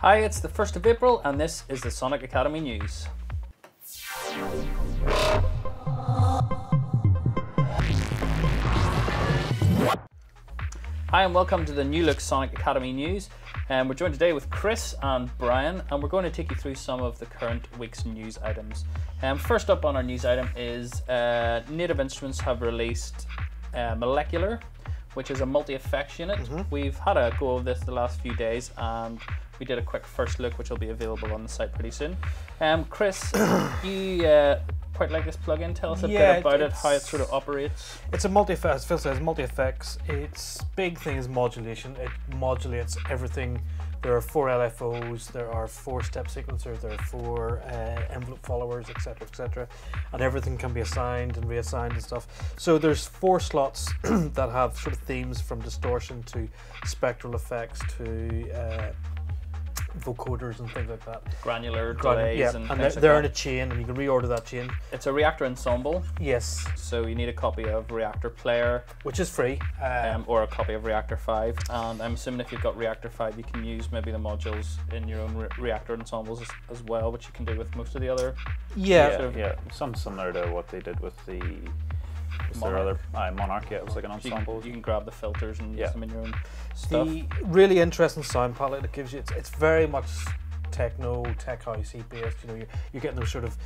Hi, it's the 1st of April, and this is the Sonic Academy News. Hi, and welcome to the New Look Sonic Academy News. Um, we're joined today with Chris and Brian, and we're going to take you through some of the current week's news items. Um, first up on our news item is uh, Native Instruments have released uh, Molekular, which is a multi effects unit. We've had a go of this the last few days, and we did a quick first look, which will be available on the site pretty soon. Um, Chris, you uh, quite like this plugin. Tell us a Yeah, bit about it, how it sort of operates. It's a multi as Phil says, multi effects. Its big thing is modulation. It modulates everything. There are four LFOs, there are four step sequencers, there are four uh, envelope followers, etc., etc., and everything can be assigned and reassigned and stuff. So there's four slots that have sort of themes from distortion to spectral effects to uh, vocoders and things like that. Granular Gran- delays yeah, and, and they're, like they're in that. a chain, and you can reorder that chain. It's a Reaktor ensemble, Yes, so you need a copy of Reaktor Player which is free. Uh, um, or a copy of Reaktor 5. And I'm assuming if you've got Reaktor 5, you can use maybe the modules in your own re- Reaktor ensembles as, as well, which you can do with most of the other. yeah, sort of- yeah, some similar to what they did with the there Monarch. other uh, Monarch. Yeah, it was like an So you, ensemble. can, you can grab the filters and use Yeah. them in your own stuff. The really interesting sound palette it gives you, it's, it's very much techno, tech housey based. You know, you're, you're getting those sort of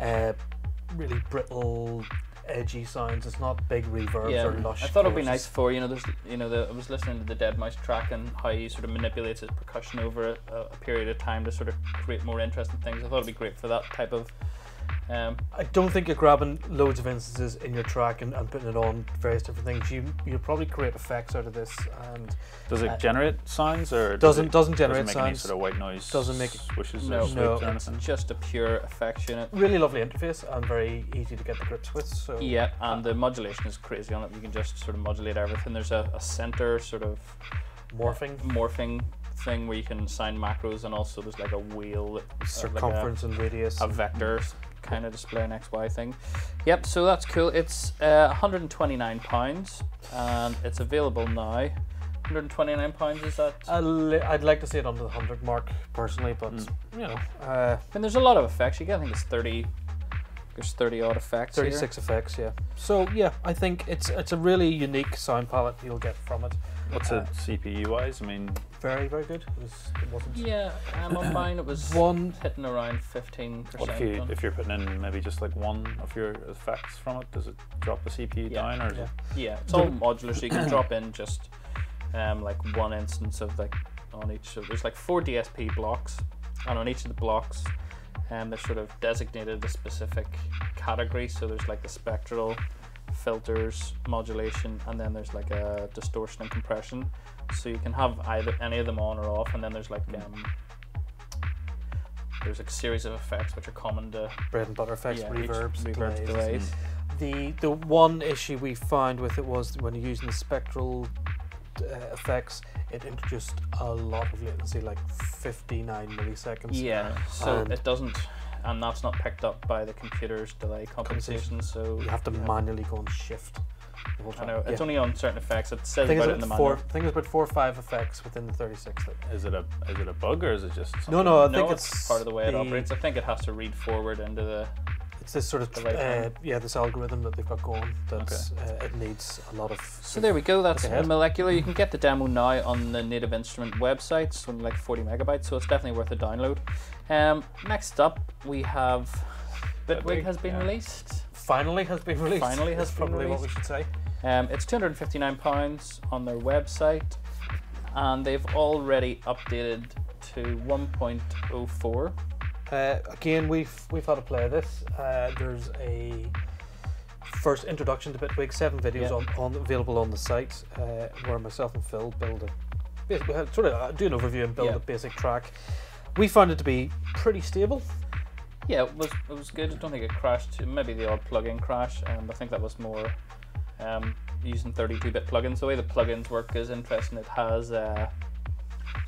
uh, really brittle, edgy sounds. It's not big reverbs yeah, or lush. I thought it'd be nice for you know. There's you know the, I was listening to the Deadmau5 track and how he sort of manipulates his percussion over a, a period of time to sort of create more interesting things. I thought it'd be great for that type of. Um, I don't think you're grabbing loads of instances in your track and, and putting it on various different things. You you'll probably create effects out of this and does it uh, generate sounds or doesn't does doesn't generate doesn't make any sounds. sort of white noise? Doesn't make- swishes No. or No. or it's just a pure effects unit. really lovely interface and very easy to get the grips with. So Yeah, and the modulation is crazy on it. You can just sort of modulate everything. There's a, a center sort of morphing, morphing thing where you can assign macros, and also there's like a wheel, that- uh, like a- circumference and radius. a, vector kind of display an XY thing. Yep, so that's cool. It's uh, 129 pounds, and it's available now. 129 pounds is that? I li- I'd like to see it under the hundred mark personally, but Mm. you know, uh, and there's a lot of effects. You get, I think it's 30. There's 30 odd effects. here. 36 effects, yeah. So yeah, I think it's it's a really unique sound palette you'll get from it. What's Uh, it CPU wise? I mean, Very very good. It, was, it wasn't Yeah, um, on mine it was one. hitting around 15%. what if you done. if you're putting in maybe just like one of your effects from it? Does it drop the CPU Yeah, down or is yeah. it? Yeah, it's all modular, so you can drop in just um, like one instance of like on each. So there's like four DSP blocks, and on each of the blocks, um, they're sort of designated a specific category. So there's like the spectral, filters, modulation, and then there's like a distortion and compression. So you can have either any of them on or off, and then there's like um, there's like a series of effects which are common to bread and butter effects, yeah, each- reverbs, reverbs, delays. delays. The the one issue we found with it was when you're using the spectral uh, effects, it introduced a lot of latency, like 59 milliseconds. Yeah, so And- it doesn't, and that's not picked up by the computer's delay compensation. So You have to yeah. manually go and shift. The whole I time. know it's Yeah. only on certain effects. It says about it's it in the about four. manual. I think it's about four or five effects within the 36. That, Is it a is it a bug or is it just no, something- no, I no, think it's, it's part of the way it the- operates. I think it has to read forward into the. It's this sort of Delay uh, yeah, this algorithm that they've got going. That's uh, it needs a lot of. So there we go. That's Okay. Molekular. You can get the demo now on the Native Instrument website. It's only like 40 megabytes, so it's definitely worth a download. Um, next up, we have Bitwig Bitwig, has been yeah. released. Finally has been released. Finally has That's been probably what we should say. Um, it's two hundred and fifty nine pounds on their website, and they've already updated to one point oh four. Uh, again, we've we've had a play of this. Uh, there's a first introduction to Bitwig, seven videos Yeah. on, on available on the site, uh, where myself and Phil build a sort of uh, do an overview and build Yeah. a basic track. We found it to be pretty stable. Yeah, it was it was good. I don't think it crashed. Maybe the odd plugin crash, and I think that was more um, using 32-bit plugins. The way the plugins work is interesting. It has uh,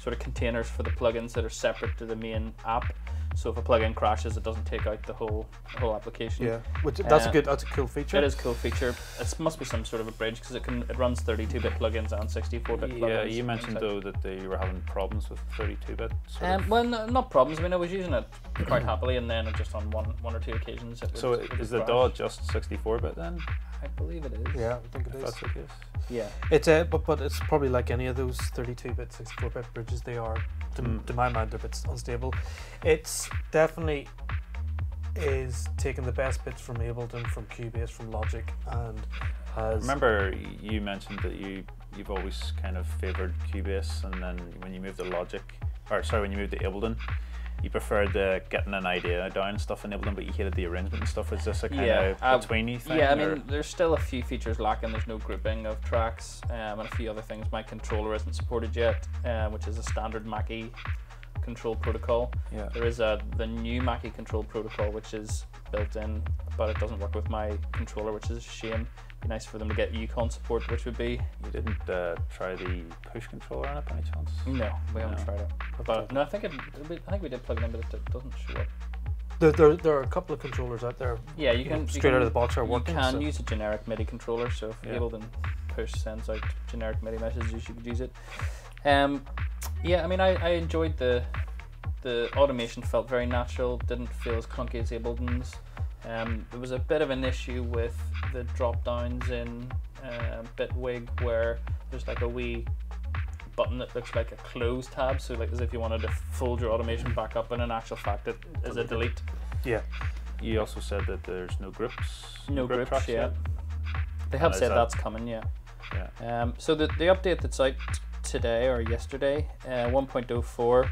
sort of containers for the plugins that are separate to the main app. So if a plugin crashes, it doesn't take out the whole the whole application. Yeah, which that's Uh, a good. That's a cool feature. It is a cool feature. It must be some sort of a bridge because it can it runs 32-bit plugins and 64-bit plugins. Yeah, you mentioned though that they were having problems with 32-bit. Um, well, no, not problems. I mean, I was using it quite happily, and then just on one one or two occasions. It would, So it would is the crash. DAW just 64-bit then? I believe it is. yeah, I think it If is. that's the case. Yeah. It's uh, but but it's probably like any of those 32-bit, 64-bit bridges. They are, to, Mm. to my mind, they're a bit unstable. It's definitely is taking the best bits from Ableton, from Cubase, from Logic, and has Remember, you mentioned that you you've always kind of favoured Cubase, and then when you moved to Logic, or sorry, when you moved to Ableton, you preferred the getting an idea down and stuff in Ableton, but you hated the arrangement and stuff. Is this a kind Yeah, of uh, betweeny thing? Yeah, I or- mean, there's still a few features lacking. There's no grouping of tracks um, and a few other things. My controller isn't supported yet, uh, which is a standard Mackie control protocol. yeah. There is a the new Mackie control protocol, which is built in, but it doesn't work with my controller, which is a shame. Be nice for them to get EuCon support, which would be You didn't uh, try the push controller on it by any chance? no, we haven't tried it. But no, I think it. I think we did plug it in, but it doesn't show up. There, there, there are a couple of controllers out there. Yeah, you can know, you straight can- out of the box are working. You can so- use a generic MIDI controller, so if Yeah. Ableton Push sends out generic MIDI messages, you could use it. Um, yeah, I mean, I, I enjoyed the the automation felt very natural. Didn't feel as clunky as Ableton's. Um, there was a bit of an issue with the drop downs in uh, Bitwig where there's like a wee button that looks like a close tab, so like as if you wanted to fold your automation back up, and in actual fact, it is a delete. Yeah, You also said that there's no groups. No group groups, yeah. yet? They have is said that- that's coming, yeah. Yeah. Um, so the, the update that's out today or yesterday, uh, 1.04,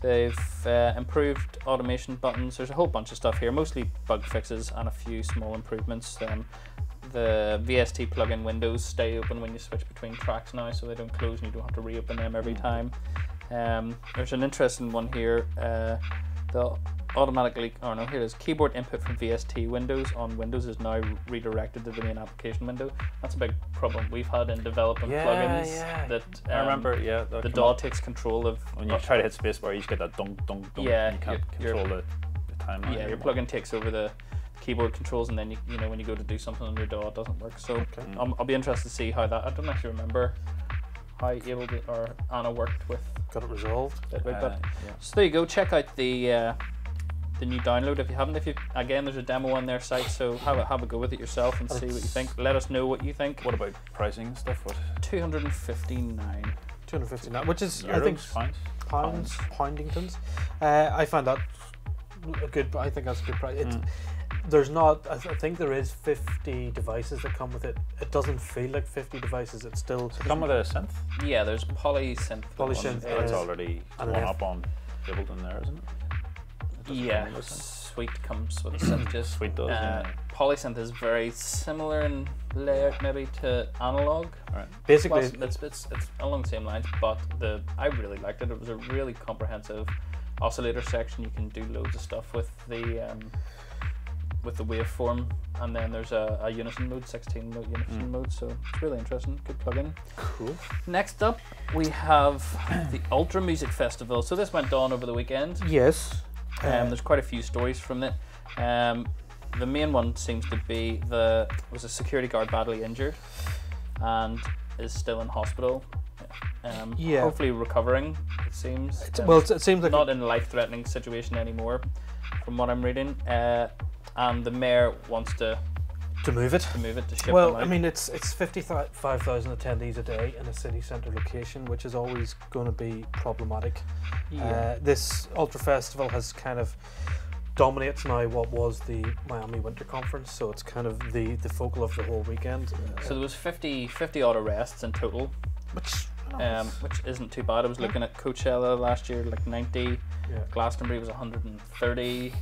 they've uh, improved automation buttons. There's a whole bunch of stuff here, mostly bug fixes and a few small improvements. Um, the VST plugin windows stay open when you switch between tracks now, so they don't close and you don't have to reopen them every time. Um, there's an interesting one here. Uh, the automatically, oh no, here it is. Keyboard input from VST Windows on Windows is now redirected to the main application window. That's a big problem we've had in developing Yeah, plugins. yeah. That I um, remember, yeah. the DAW takes control of. When you try to hit spacebar, you just get that dunk, dunk, dunk. Yeah, and you can't control the, the timeline. yeah, your plugin takes over the keyboard controls, and then you, you know when you go to do something on your DAW, it doesn't work. So Okay. Mm. I'll, I'll be interested to see how that. I don't actually remember how Ableton, or ANA worked with got it resolved. Bitwig, Uh, but yeah. So there you go. Check out the uh, the new download if you haven't. If you again, there's a demo on their site, so have a have a go with it yourself and see what you think. Let us know what you think. What about pricing and stuff? What Two hundred and fifty nine. 259, which is euros, I think pounds? pounds, poundingtons. Uh, I find that a good. I think that's a good price. It's, Mm. There's not. I, th- I think there is 50 devices that come with it. It doesn't feel like 50 devices. It's still. Does it come with a synth? Yeah, there's polysynth. Polysynth, one. It's Uh, already and one an F- up on Ableton there, isn't it? It yeah, come with a synth. Suite comes with a synth. Just Suite does, uh, yeah. Polysynth is very similar in layout maybe to analog. Right. Basically, Plus, it's, it's, it's along the same lines, but the I really liked it. It was a really comprehensive oscillator section. You can do loads of stuff with the um, with the waveform, and then there's a, a unison mode, 16 note unison Mm. mode. So it's really interesting. Good plugin. cool. Next up, we have the Ultra Music Festival. So this went on over the weekend. Yes. Um, Uh, there's quite a few stories from it. Um, the main one seems to be the was a security guard badly injured and is still in hospital. Um, Yeah. Hopefully recovering. It seems. it's- well, it seems like not in a life-threatening situation anymore, from what I'm reading. Uh, and the mayor wants to, to move it. to move it to ship Well, them out. I mean, it's it's 55,000 attendees a day in a city centre location, which is always going to be problematic. yeah. Uh, this Ultra Festival has kind of dominates now what was the Miami Winter Conference, so it's kind of the, the focal of the whole weekend. Uh, so there was 50, 50 odd arrests in total, which, um, which isn't too bad. I was looking at Coachella last year, like 90. yeah. Glastonbury was 130.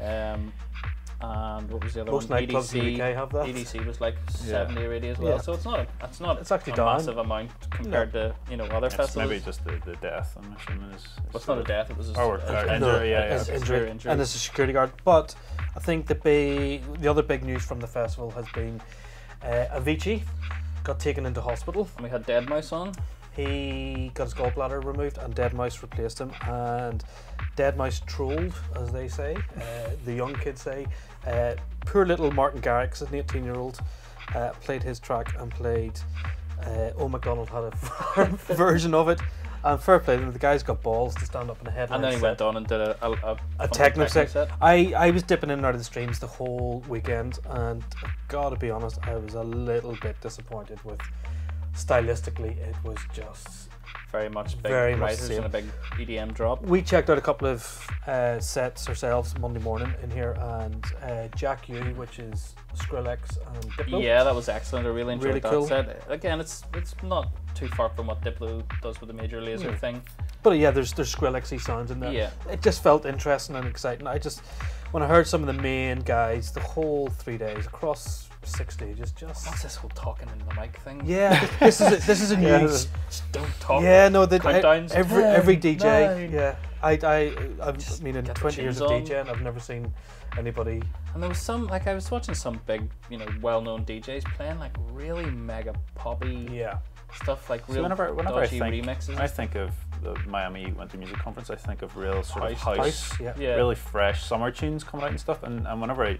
Um, and what was the other most one? nightclubs in the UK have that. EDC was like 70 or 80 as well. Yeah. So it's not a, it's not It's actually a down. massive amount compared to you know other It's festivals. maybe just the, the death, I'm assuming. Is, is well, it's not a death. It was a, Oh, a- injury, No, yeah, yeah, it's okay. injury, Injury. and it's a security guard. But I think the big, the other big news from the festival has been uh, Avicii got taken into hospital. and we had Deadmau5 on. He got his gallbladder removed, and Deadmau5 replaced him. And Deadmau5 trolled, as they say, uh, the young kids say. Uh, poor little Martin Garrix, an 18 year old, uh, played his track and played. Uh, oh, McDonald had a version of it. And fair play, to the guy's got balls to stand up in a headline. And then he set. went on and did a, a, a, a fun techno set. set. I, I was dipping in and out of the streams the whole weekend, and I've gotta be honest, I was a little bit disappointed with. Stylistically, it was just. Very much big Very much writers and a big EDM drop. We checked out a couple of uh, sets ourselves Monday morning in here, and uh, Jack Ü, which is Skrillex and Diplo. Yeah, that was excellent. I really enjoyed Really that cool. set. Again, it's it's not too far from what Diplo does with the Major Lazer Yeah. thing. But yeah, there's there's Skrillexy sounds in there. Yeah. It just felt interesting and exciting. I just when I heard some of the main guys, the whole three days across six stages, just What's this whole talking in the mic thing? yeah, this is a, this is a Yeah, new. just don't talk. Yeah, no, the, Countdowns. every every Ten, DJ. nine. Yeah, I I I've, Just I mean in 20 years of. DJing, I've never seen anybody. And there was some like I was watching some big, you know, well-known DJs playing like really mega poppy Yeah, stuff, like So real whenever, whenever I dodgy think, remixes. I think of the Miami Winter Music Conference, I think of real sort of House. house, House, yeah. yeah, really fresh summer tunes coming out and stuff. And, and whenever I,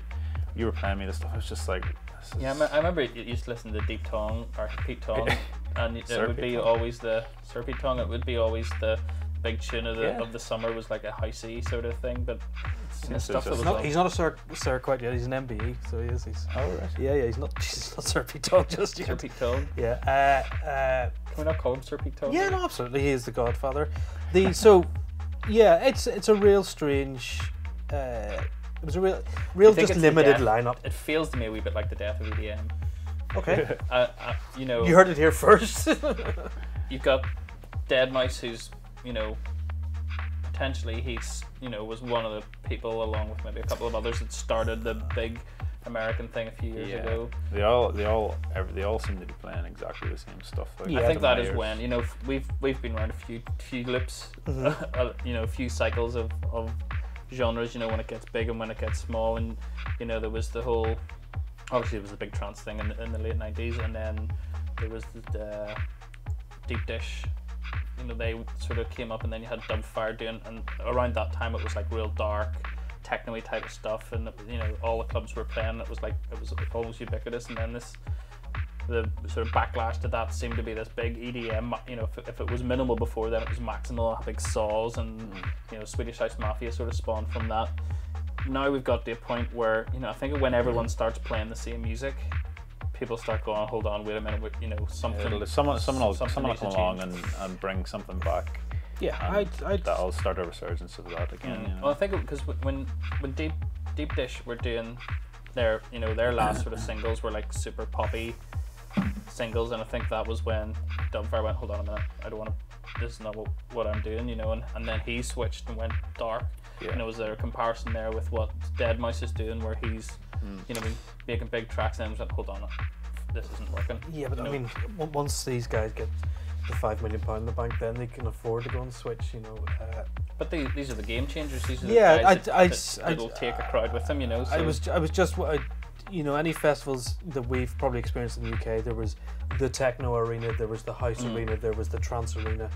you were playing me this stuff, I was just like, this is, Yeah, I, me- I remember you used to listen to Deep Tongue or Pete Tongue, and it Sir would Pete be Tong. always the Sir Pete Tongue. It would be always the big tune of the Yeah. of the summer was like a housey sort of thing. But it's- the it's stuff that just- was not, on- he's not a sir, sir quite yet. He's an MBE, so he is. He's Oh, right. yeah, yeah. He's not. He's not Sir Pete Tong just Sir yet. Pete Tongue. Yeah. Uh, uh, Can we not call him Sir Pete Tongue? Yeah, no, absolutely. He is the Godfather. The so, yeah, it's it's a real strange. Uh, it was a real, real just limited death? lineup. It feels to me a wee bit like the death of EDM. Okay, Uh, uh, you know, you heard it here first. you've got Deadmau5, who's you know potentially he's you know was one of the people along with maybe a couple of others that started the big American thing a few years Yeah. ago. They all, they all, every, they all seem to be playing exactly the same stuff. Like, Yeah, I think to that my is when you know we've we've been around a few few loops, Mhm. uh, you know, a few cycles of, of genres. You know, when it gets big and when it gets small, and you know there was the whole obviously there was the big trance thing in, the- in the late nineties, and then there was the deep dish. You know, they sort of came up, and then you had Dubfire doing, and around that time it was like real dark, techno-y type of stuff, and you know all the clubs were playing. It was like it was almost ubiquitous, and then this the sort of backlash to that seemed to be this big EDM. You know, if, if it was minimal before then, it was maximal, big saws, and you know, Swedish House Mafia sort of spawned from that. Now we've got to a point where you know, I think when everyone starts playing the same music, people start going, "Hold on, wait a minute, you know, something." It'll- someone, someone will, something someone will come along and, and bring something back. yeah, I'd, I'd, that'll start a resurgence of that again. Mm. You know? Well, I think because when when Deep Deep Dish were doing their you know their last sort of singles were like super poppy singles, and I think that was when Dubfire went, "Hold on a minute, I don't want to. This is not what, what I'm doing," you know, and, and then he switched and went dark. Yeah. You know, was there a comparison there with what Deadmau5 is doing, where he's Mm. you know been making big tracks and then was like, "Hold on, this isn't working." yeah, but you I know. mean, once these guys get the five million pound in the bank, then they can afford to go and switch. You know, uh, But they, these are the game changers. These are the Yeah, guys I'd- that, I'd- that, I'd- that'll take a crowd with them. You know, I was I was just I, you know any festivals that we've probably experienced in the UK. There was the techno arena, there was the house Mm. arena, there was the trance arena,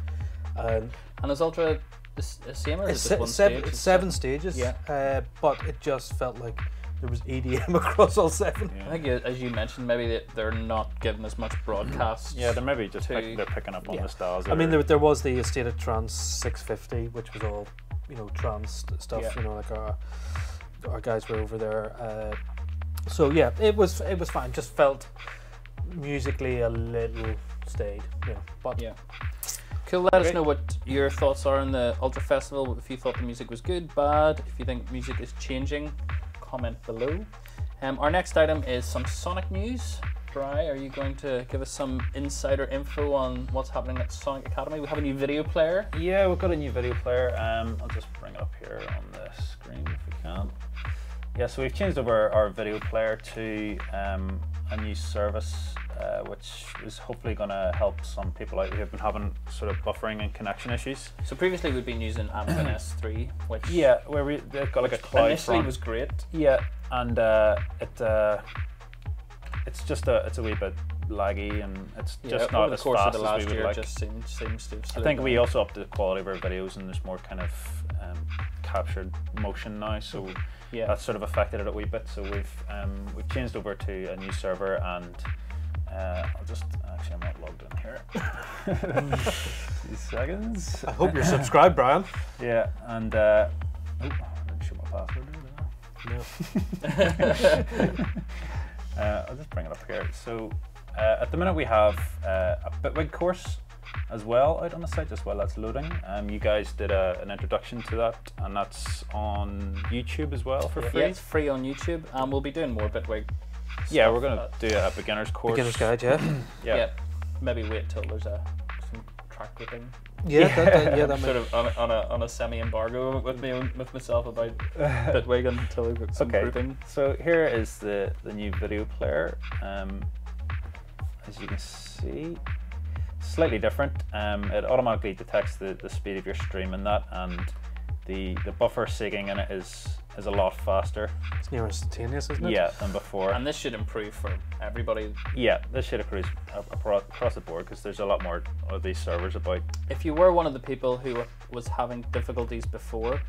and And is Ultra the, same or is it's it just one seven, stage? it's seven stages. Yeah. uh, but it just felt like there was EDM across all seven. Yeah. I think, uh, as you mentioned, maybe they- they're not given as much broadcast. Yeah, they're maybe just to- pick, they're picking up on Yeah. the styles. I mean, there, there was the A State of Trance 650, which was all, you know, trance stuff. Yeah. You know, like our our guys were over there. Uh, so yeah, it was it was fine. Just felt musically a little stayed. You know, but Yeah. Cool. Let us know what your thoughts are on the Ultra Festival. If you thought the music was good, bad. If you think music is changing, comment below. Um, our next item is some Sonic news. Bry, are you going to give us some insider info on what's happening at Sonic Academy? We have a new video player. Yeah, we've got a new video player. Um, I'll just bring it up here on the screen if we can. Yeah, so we've changed over our video player to um, a new service, uh, which is hopefully going to help some people out who have been having sort of buffering and connection issues. So previously we've been using Amazon S3, which Yeah, where we they've got like a cloud initially front. was great. Yeah, and uh, it uh, it's just a it's a wee bit laggy and it's Yeah, just not the as course fast as we would like. just seems seems to. I think we also upped the quality of our videos and there's more kind of um, captured motion now, so Yeah. that's sort of affected it a wee bit. So we've um, we've changed over to a new server, and uh, I'll just actually I'm not logged in here. Two seconds. I hope you're subscribed, Brian. Yeah, and uh, oh, I didn't show my password. did I? No. Uh, I'll just bring it up here. So uh, at the minute we have uh, a Bitwig course as well out on the site as well. That's loading. Um, you guys did a, an introduction to that, and that's on YouTube as well for free. Yeah, it's free on YouTube, and we'll be doing more Bitwig. Yeah, we're gonna do a beginner's course. Beginner's guide, yeah. Yeah. yeah. Maybe wait till there's a some track grouping. Yeah, that, that, yeah, that sort of on a, on a, on a semi-embargo with me with myself about Bitwig until we've got some Okay. grouping. So here is the, the new video player. Um, as you can see, slightly different. Um, it automatically detects the, the speed of your stream in that, and the the buffer syncing in it is is a lot faster. it's near instantaneous, isn't it? Yeah, than before. And this should improve for everybody. yeah, this should accrue across across the board because there's a lot more of these servers about. If you were one of the people who was having difficulties before,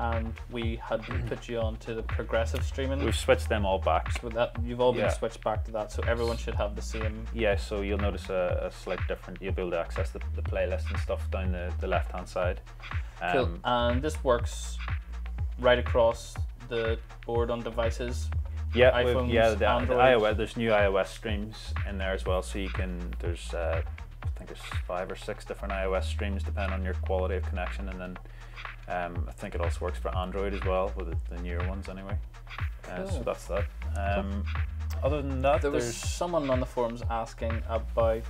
and we had put you on to the progressive streaming, We've switched them all back. so that you've all been Yeah. switched back to that, so everyone should have the same. Yeah, so you'll notice a, a slight different. You'll be able to access the, the playlist and stuff down the, the left hand side. Um, Cool. And this works right across the board on devices. Yeah, iPhones, yeah. The, the Android. iOS, there's new iOS streams in there as well, so you can. There's, uh, I think there's five or six different iOS streams depending on your quality of connection, and then um, I think it also works for Android as well, with the, the newer ones anyway. Uh, so that's that. Um, other than that, There was there's someone on the forums asking about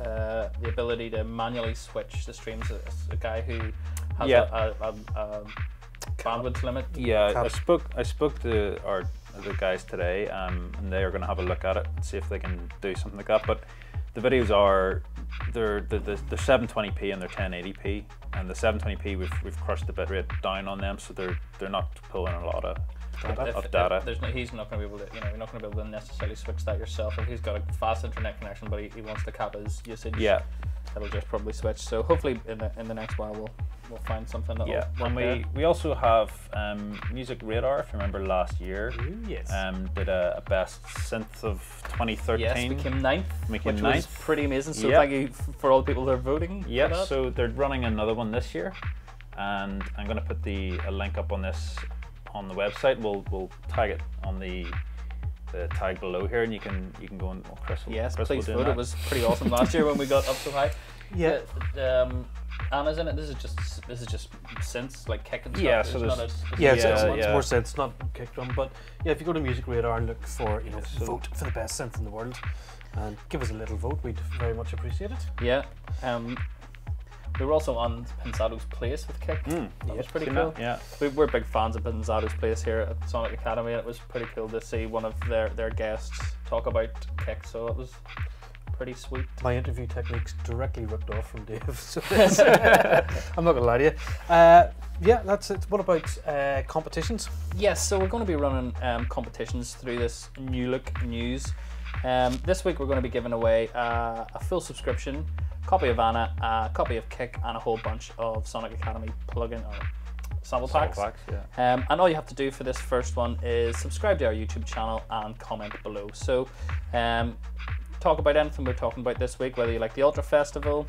uh, the ability to manually switch the streams. It's a guy who has Yeah. a, a, a, a bandwidth limit. Yeah, I spoke. I spoke to our the guys today, um, and they are going to have a look at it and see if they can do something like that. But the videos are they're they're, they're, they're 720p and they're 1080p, and the 720p we've we've crushed the bitrate down on them, so they're they're not pulling a lot of Data. If- of data. there's no, he's not going to be able to, you know, you're not going to be able to necessarily switch that yourself. If he's got a fast internet connection, but he, he wants to cap his usage, Yeah, that'll just probably switch. So hopefully in the in the next while we'll we'll find something that yeah. will And work we we also have um, Music Radar. If you remember last year, Ooh, yes. um, did a, a best synth of 2013. Yes, we came ninth, We came which ninth. was pretty amazing. So Yep. thank you for all the people that are voting. for Yep. that. So they're running another one this year, and I'm going to put the a link up on this on the website. We'll we'll tag it on the the tag below here, and you can you can go and well, Chris. Will, Yes, Chris please vote. It was pretty awesome last year when we got up so high. yeah. Uh, um, ANA's in it. This is just this is just synths like kick and stuff. Yeah, so There's not there's- a specific- Yeah, it's, it's, Yeah, it's yeah. more sense, not kick drum, but yeah, if you go to Music Radar and look for, you know, So- vote for the best synth in the world, and give us a little vote, we'd very much appreciate it. Yeah. Um, we were also on Pensado's Place with Kick. Mm, That was pretty cool. that, Yeah. We, we're big fans of Pensado's Place here at Sonic Academy. and It was pretty cool to see one of their, their guests talk about Kick, so it was pretty sweet. My interview techniques directly ripped off from Dave. So I'm not gonna lie to you. Uh, yeah, that's it. What about uh, competitions? Yes, so we're going to be running um, competitions through this New Look News. Um, this week we're going to be giving away uh, a full subscription, copy of ANA, a copy of Kick, and a whole bunch of Sonic Academy plugin or sample packs. Sample packs, yeah. Um, and all you have to do for this first one is subscribe to our YouTube channel and comment below. So, um, talk about anything we're talking about this week, whether you like the Ultra Festival,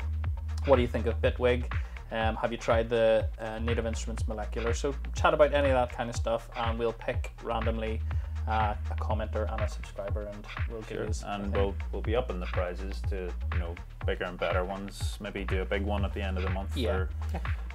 what do you think of Bitwig, um, have you tried the uh, Native Instruments Molekular? So, chat about any of that kind of stuff, and we'll pick randomly uh, a commenter and a subscriber, and we'll give Sure. you. And we'll we'll be upping the prizes to you know bigger and better ones. Maybe do a big one at the end of the month. Yeah. Or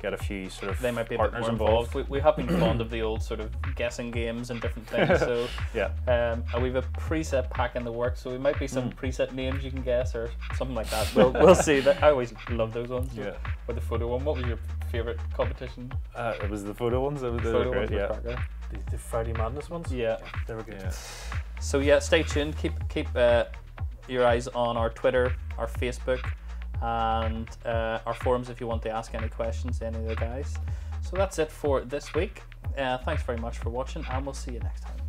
get a few sort of they might be partners more involved. We, we have been fond of the old sort of guessing games and different things. So Yeah. Um, and we've a preset pack in the works, so we might be some Mm. preset names you can guess or something like that. We'll, we'll see. That I always love those ones. Yeah. Or the photo one. What was your favorite competition? Uh, it was the photo ones. They were, they were photo great. ones were Yeah. The, the Friday Madness ones? Yeah. They were good. Yeah. So yeah, stay tuned. Keep keep uh, your eyes on our Twitter, our Facebook, and uh, our forums if you want to ask any questions to any of the guys. So that's it for this week. Uh, thanks very much for watching, and we'll see you next time.